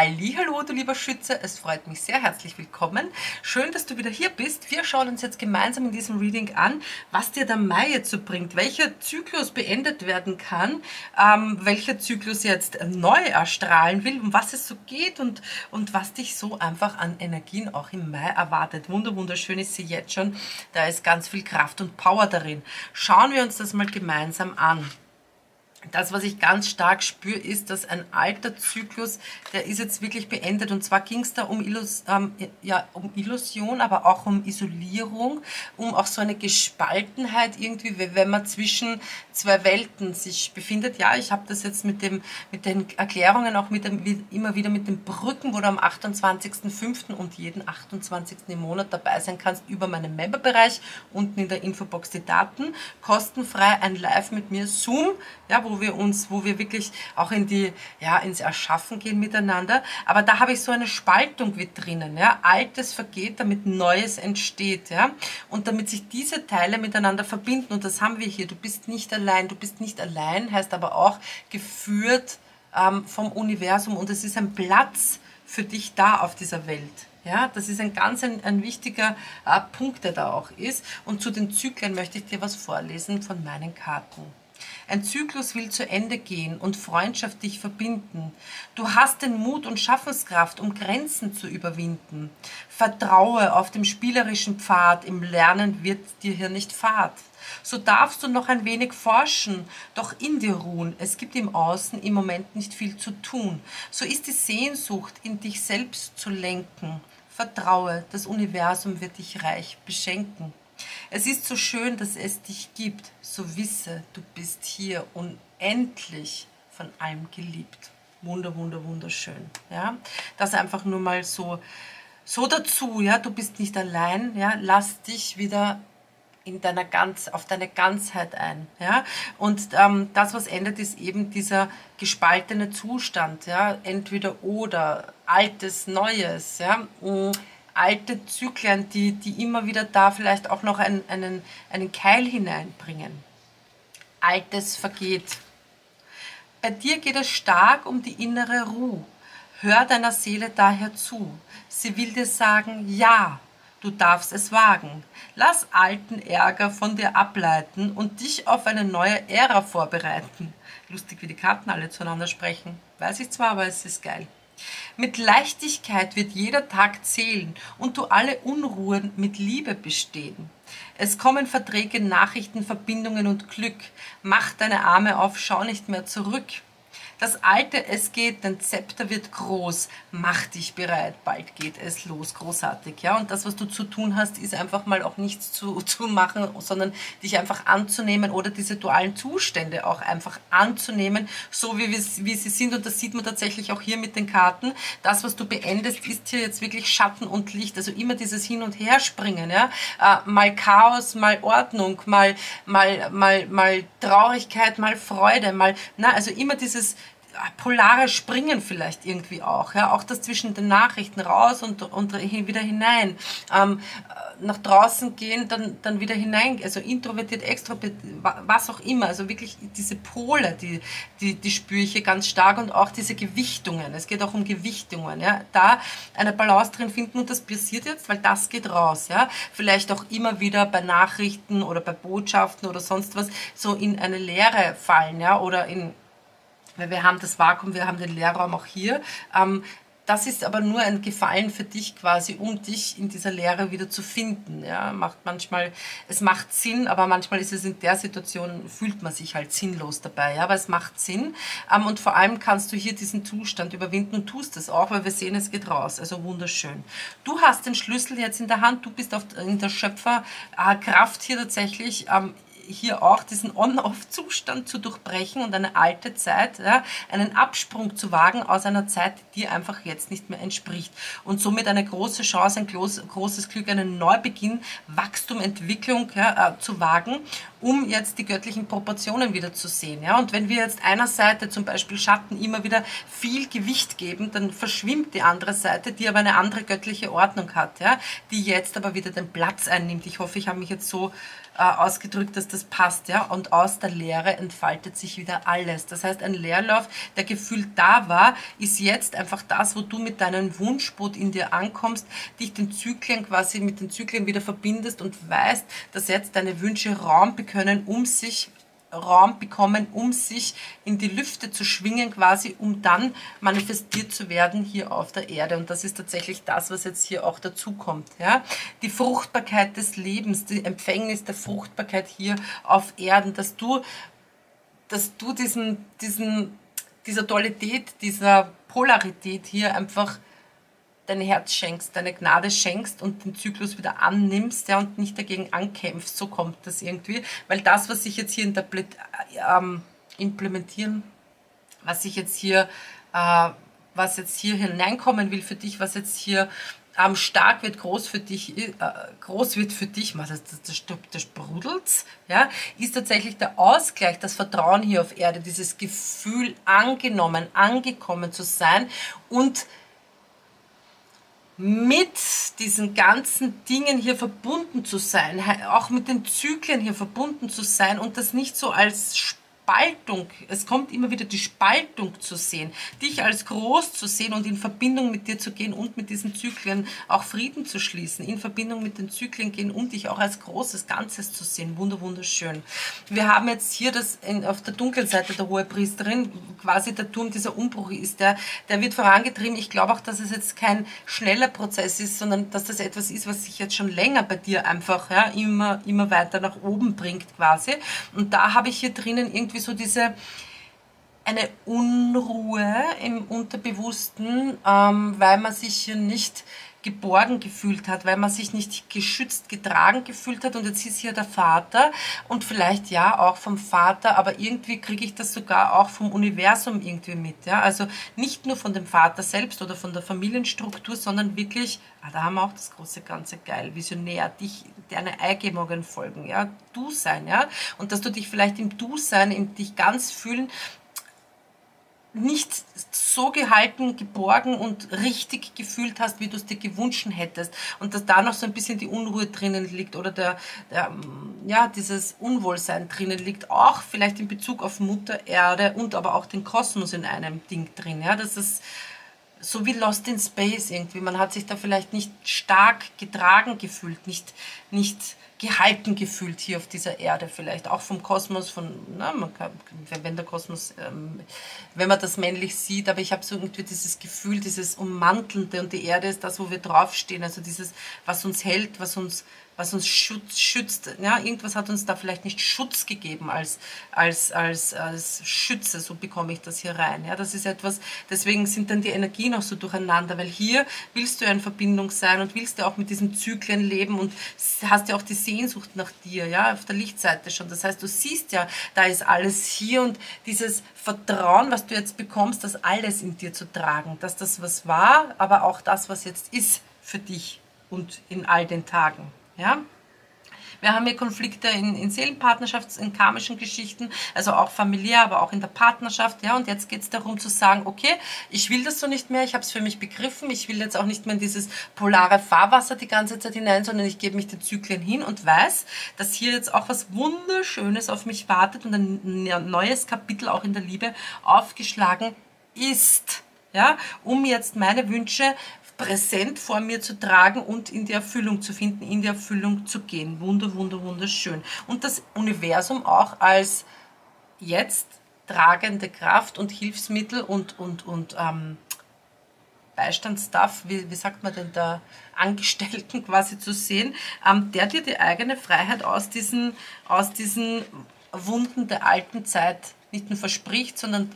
Hallo, du lieber Schütze, es freut mich sehr, herzlich willkommen. Schön, dass du wieder hier bist. Wir schauen uns jetzt gemeinsam in diesem Reading an, was dir der Mai jetzt so bringt, welcher Zyklus beendet werden kann, ähm, welcher Zyklus jetzt neu erstrahlen will, um was es so geht und, und was dich so einfach an Energien auch im Mai erwartet. Wunder, wunderschön ist sie jetzt schon. Da ist ganz viel Kraft und Power darin. Schauen wir uns das mal gemeinsam an das, was ich ganz stark spüre, ist, dass ein alter Zyklus, der ist jetzt wirklich beendet. Und zwar ging es da um, Illus, ähm, ja, um Illusion, aber auch um Isolierung, um auch so eine Gespaltenheit irgendwie, wenn man zwischen zwei Welten sich befindet. Ja, ich habe das jetzt mit, dem, mit den Erklärungen, auch mit dem, immer wieder mit den Brücken, wo du am 28.05. und jeden 28. im Monat dabei sein kannst, über meinen Memberbereich, unten in der Infobox die Daten, kostenfrei ein Live mit mir, Zoom, ja, wo wir uns, wo wir wirklich auch in die, ja, ins Erschaffen gehen miteinander. Aber da habe ich so eine Spaltung mit drinnen, ja. Altes vergeht, damit Neues entsteht, ja. Und damit sich diese Teile miteinander verbinden, und das haben wir hier, du bist nicht allein, du bist nicht allein, heißt aber auch geführt ähm, vom Universum und es ist ein Platz für dich da auf dieser Welt. Ja, das ist ein ganz ein, ein wichtiger äh, Punkt, der da auch ist. Und zu den Zyklen möchte ich dir was vorlesen von meinen Karten. Ein Zyklus will zu Ende gehen und Freundschaft dich verbinden. Du hast den Mut und Schaffenskraft, um Grenzen zu überwinden. Vertraue auf dem spielerischen Pfad, im Lernen wird dir hier nicht fad. So darfst du noch ein wenig forschen, doch in dir ruhen. Es gibt im Außen im Moment nicht viel zu tun. So ist die Sehnsucht, in dich selbst zu lenken. Vertraue, das Universum wird dich reich beschenken. Es ist so schön, dass es dich gibt. So wisse, du bist hier unendlich von allem geliebt. Wunder, wunder, wunderschön. Ja, das einfach nur mal so, so dazu. Ja, du bist nicht allein. Ja, lass dich wieder in deiner ganz, auf deine Ganzheit ein. Ja? Und ähm, das, was ändert, ist eben dieser gespaltene Zustand. Ja? Entweder oder, altes, neues. Ja? Mm alte Zyklen, die, die immer wieder da vielleicht auch noch einen, einen, einen Keil hineinbringen. Altes vergeht. Bei dir geht es stark um die innere Ruhe. Hör deiner Seele daher zu. Sie will dir sagen, ja, du darfst es wagen. Lass alten Ärger von dir ableiten und dich auf eine neue Ära vorbereiten. Lustig, wie die Karten alle zueinander sprechen. Weiß ich zwar, aber es ist geil. Mit Leichtigkeit wird jeder Tag zählen und du alle Unruhen mit Liebe bestehen. Es kommen Verträge, Nachrichten, Verbindungen und Glück. Mach deine Arme auf, schau nicht mehr zurück. Das alte Es geht, dein Zepter wird groß. Mach dich bereit, bald geht es los. Großartig, ja. Und das, was du zu tun hast, ist einfach mal auch nichts zu, zu machen, sondern dich einfach anzunehmen oder diese dualen Zustände auch einfach anzunehmen, so wie, wie sie sind. Und das sieht man tatsächlich auch hier mit den Karten. Das, was du beendest, ist hier jetzt wirklich Schatten und Licht. Also immer dieses Hin- und Herspringen, ja. Äh, mal Chaos, mal Ordnung, mal, mal, mal, mal Traurigkeit, mal Freude, mal, na, also immer dieses, polare Springen vielleicht irgendwie auch. Ja? Auch das zwischen den Nachrichten raus und, und wieder hinein. Ähm, nach draußen gehen, dann, dann wieder hinein, also introvertiert, extrovertiert, was auch immer. Also wirklich diese Pole, die, die, die spüre ich hier ganz stark und auch diese Gewichtungen. Es geht auch um Gewichtungen. Ja? Da eine Balance drin finden und das passiert jetzt, weil das geht raus. Ja? Vielleicht auch immer wieder bei Nachrichten oder bei Botschaften oder sonst was so in eine Leere fallen ja? oder in weil wir haben das Vakuum, wir haben den Leerraum auch hier. Ähm, das ist aber nur ein Gefallen für dich quasi, um dich in dieser Lehre wieder zu finden. Ja, macht manchmal, es macht Sinn, aber manchmal ist es in der Situation, fühlt man sich halt sinnlos dabei. Ja, aber es macht Sinn. Ähm, und vor allem kannst du hier diesen Zustand überwinden und tust es auch, weil wir sehen, es geht raus. Also wunderschön. Du hast den Schlüssel jetzt in der Hand, du bist auf, in der Schöpferkraft hier tatsächlich. Hier auch diesen On-Off-Zustand zu durchbrechen und eine alte Zeit, ja, einen Absprung zu wagen aus einer Zeit, die dir einfach jetzt nicht mehr entspricht. Und somit eine große Chance, ein großes Glück, einen Neubeginn, Wachstum, Entwicklung ja, äh, zu wagen, um jetzt die göttlichen Proportionen wieder zu sehen. Ja. Und wenn wir jetzt einer Seite zum Beispiel Schatten immer wieder viel Gewicht geben, dann verschwimmt die andere Seite, die aber eine andere göttliche Ordnung hat, ja, die jetzt aber wieder den Platz einnimmt. Ich hoffe, ich habe mich jetzt so äh, ausgedrückt, dass das passt, ja. Und aus der Leere entfaltet sich wieder alles. Das heißt, ein Leerlauf, der gefühlt da war, ist jetzt einfach das, wo du mit deinem Wunschboot in dir ankommst, dich den Zyklen quasi mit den Zyklen wieder verbindest und weißt, dass jetzt deine Wünsche Raum bekommen, um sich Raum bekommen, um sich in die Lüfte zu schwingen, quasi, um dann manifestiert zu werden hier auf der Erde. Und das ist tatsächlich das, was jetzt hier auch dazu kommt. Ja? Die Fruchtbarkeit des Lebens, die Empfängnis der Fruchtbarkeit hier auf Erden, dass du, dass du diesen, diesen, dieser Dualität, dieser Polarität hier einfach dein Herz schenkst, deine Gnade schenkst und den Zyklus wieder annimmst ja, und nicht dagegen ankämpfst. So kommt das irgendwie. Weil das, was ich jetzt hier ähm, implementieren, was ich jetzt hier, äh, was jetzt hier hineinkommen will für dich, was jetzt hier ähm, stark wird, groß für dich, äh, groß wird für dich, das, das, das, das sprudelt, ja, ist tatsächlich der Ausgleich, das Vertrauen hier auf Erde, dieses Gefühl, angenommen, angekommen zu sein und mit diesen ganzen Dingen hier verbunden zu sein, auch mit den Zyklen hier verbunden zu sein und das nicht so als Spaltung, es kommt immer wieder die Spaltung zu sehen, dich als groß zu sehen und in Verbindung mit dir zu gehen und mit diesen Zyklen auch Frieden zu schließen, in Verbindung mit den Zyklen gehen, um dich auch als großes Ganzes zu sehen. Wunder, wunderschön. Wir haben jetzt hier das in, auf der dunklen Seite der Hohe Priesterin, quasi der Turm, dieser Umbruch ist, der, der wird vorangetrieben. Ich glaube auch, dass es jetzt kein schneller Prozess ist, sondern dass das etwas ist, was sich jetzt schon länger bei dir einfach ja, immer, immer weiter nach oben bringt quasi. Und da habe ich hier drinnen irgendwie irgendwie so diese eine Unruhe im Unterbewussten, ähm, weil man sich hier nicht geborgen gefühlt hat, weil man sich nicht geschützt, getragen gefühlt hat. Und jetzt ist hier der Vater und vielleicht ja auch vom Vater, aber irgendwie kriege ich das sogar auch vom Universum irgendwie mit. Ja? Also nicht nur von dem Vater selbst oder von der Familienstruktur, sondern wirklich, ah, da haben wir auch das große Ganze geil, visionär, dich, deine Eingebungen folgen, ja, du sein, ja, und dass du dich vielleicht im Du sein, in dich ganz fühlen, nicht so gehalten, geborgen und richtig gefühlt hast, wie du es dir gewünscht hättest. Und dass da noch so ein bisschen die Unruhe drinnen liegt oder der, der, ja, dieses Unwohlsein drinnen liegt, auch vielleicht in Bezug auf Mutter Erde und aber auch den Kosmos in einem Ding drin. Ja, das ist so wie Lost in Space irgendwie. Man hat sich da vielleicht nicht stark getragen gefühlt, nicht, nicht gehalten gefühlt hier auf dieser Erde vielleicht, auch vom Kosmos, von, na, man kann, wenn der Kosmos, ähm, wenn man das männlich sieht, aber ich habe so irgendwie dieses Gefühl, dieses Ummantelnde und die Erde ist das, wo wir draufstehen, also dieses, was uns hält, was uns was uns schützt, schützt. Ja, irgendwas hat uns da vielleicht nicht Schutz gegeben als, als, als, als Schütze, so bekomme ich das hier rein. Ja, das ist etwas, deswegen sind dann die Energien auch so durcheinander, weil hier willst du ja in Verbindung sein und willst ja auch mit diesen Zyklen leben und hast ja auch die Sehnsucht nach dir, ja, auf der Lichtseite schon. Das heißt, du siehst ja, da ist alles hier und dieses Vertrauen, was du jetzt bekommst, das alles in dir zu tragen, dass das was war, aber auch das, was jetzt ist für dich und in all den Tagen. Ja? Wir haben hier Konflikte in, in Seelenpartnerschafts-, in karmischen Geschichten, also auch familiär, aber auch in der Partnerschaft. Ja, und jetzt geht es darum zu sagen, okay, ich will das so nicht mehr, ich habe es für mich begriffen, ich will jetzt auch nicht mehr in dieses polare Fahrwasser die ganze Zeit hinein, sondern ich gebe mich den Zyklen hin und weiß, dass hier jetzt auch was Wunderschönes auf mich wartet und ein neues Kapitel auch in der Liebe aufgeschlagen ist. Ja, um jetzt meine Wünsche präsent vor mir zu tragen und in die Erfüllung zu finden, in die Erfüllung zu gehen. Wunder, wunder, wunderschön. Und das Universum auch als jetzt tragende Kraft und Hilfsmittel und, und, und ähm, Beistandsstaff, wie, wie sagt man denn da, Angestellten quasi zu sehen, ähm, der dir die eigene Freiheit aus diesen, aus diesen Wunden der alten Zeit nicht nur verspricht, sondern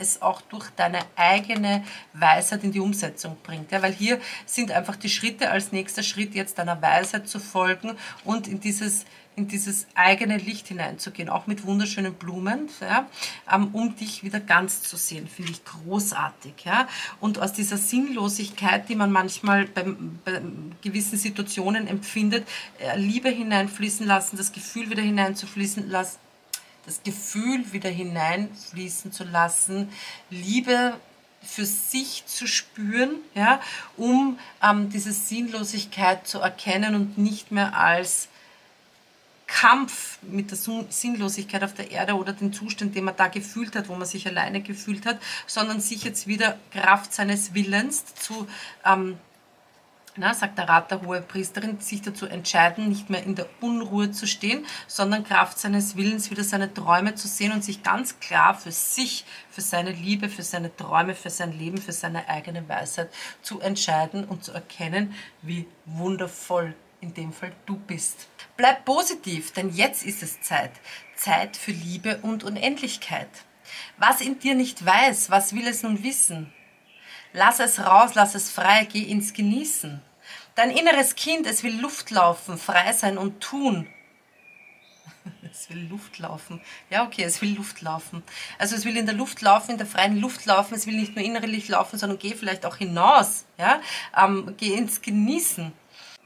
es auch durch deine eigene Weisheit in die Umsetzung bringt. Ja, weil hier sind einfach die Schritte als nächster Schritt jetzt deiner Weisheit zu folgen und in dieses in dieses eigene Licht hineinzugehen, auch mit wunderschönen Blumen, ja, ähm, um dich wieder ganz zu sehen, finde ich großartig. Ja. Und aus dieser Sinnlosigkeit, die man manchmal bei, bei gewissen Situationen empfindet, äh, Liebe hineinfließen lassen, das Gefühl wieder hineinzufließen lassen, das Gefühl wieder hineinfließen zu lassen, Liebe für sich zu spüren, ja, um ähm, diese Sinnlosigkeit zu erkennen und nicht mehr als Kampf mit der Sinnlosigkeit auf der Erde oder den Zustand, den man da gefühlt hat, wo man sich alleine gefühlt hat, sondern sich jetzt wieder Kraft seines Willens zu ähm, na, sagt der Rat der Hohe Priesterin, sich dazu entscheiden, nicht mehr in der Unruhe zu stehen, sondern Kraft seines Willens wieder seine Träume zu sehen und sich ganz klar für sich, für seine Liebe, für seine Träume, für sein Leben, für seine eigene Weisheit zu entscheiden und zu erkennen, wie wundervoll in dem Fall du bist. Bleib positiv, denn jetzt ist es Zeit. Zeit für Liebe und Unendlichkeit. Was in dir nicht weiß, was will es nun wissen? Lass es raus, lass es frei, geh ins Genießen. Dein inneres Kind, es will Luft laufen, frei sein und tun. Es will Luft laufen. Ja, okay, es will Luft laufen. Also es will in der Luft laufen, in der freien Luft laufen. Es will nicht nur innerlich laufen, sondern geh vielleicht auch hinaus. Ja, ähm, geh ins Genießen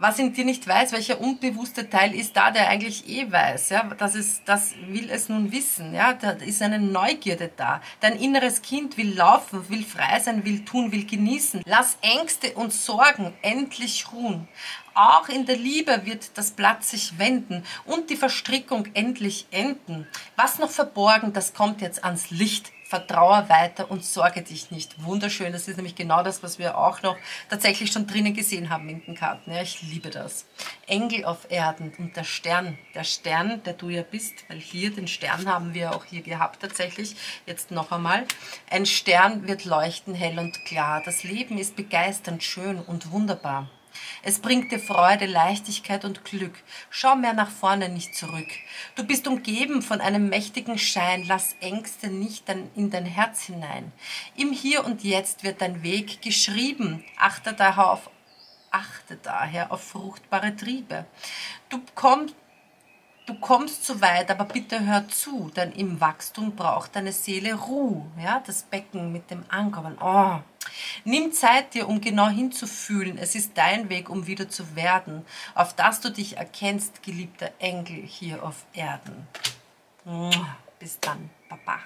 was in dir nicht weiß, welcher unbewusste Teil ist da, der eigentlich eh weiß, ja, das ist, das will es nun wissen, ja, da ist eine Neugierde da. Dein inneres Kind will laufen, will frei sein, will tun, will genießen. Lass Ängste und Sorgen endlich ruhen. Auch in der Liebe wird das Blatt sich wenden und die Verstrickung endlich enden. Was noch verborgen, das kommt jetzt ans Licht vertraue weiter und sorge dich nicht. Wunderschön, das ist nämlich genau das, was wir auch noch tatsächlich schon drinnen gesehen haben in den Karten. Ja, ich liebe das. Engel auf Erden und der Stern, der Stern, der du ja bist, weil hier den Stern haben wir auch hier gehabt tatsächlich, jetzt noch einmal. Ein Stern wird leuchten hell und klar. Das Leben ist begeisternd schön und wunderbar. Es bringt dir Freude, Leichtigkeit und Glück. Schau mehr nach vorne, nicht zurück. Du bist umgeben von einem mächtigen Schein. Lass Ängste nicht in dein Herz hinein. Im Hier und Jetzt wird dein Weg geschrieben. Achte daher auf, achte daher auf fruchtbare Triebe. Du kommst du kommst zu weit, aber bitte hör zu, denn im Wachstum braucht deine Seele Ruhe, ja, das Becken mit dem Ankommen. Oh. Nimm Zeit dir, um genau hinzufühlen. Es ist dein Weg, um wieder zu werden, auf das du dich erkennst, geliebter Engel hier auf Erden. Bis dann, Baba.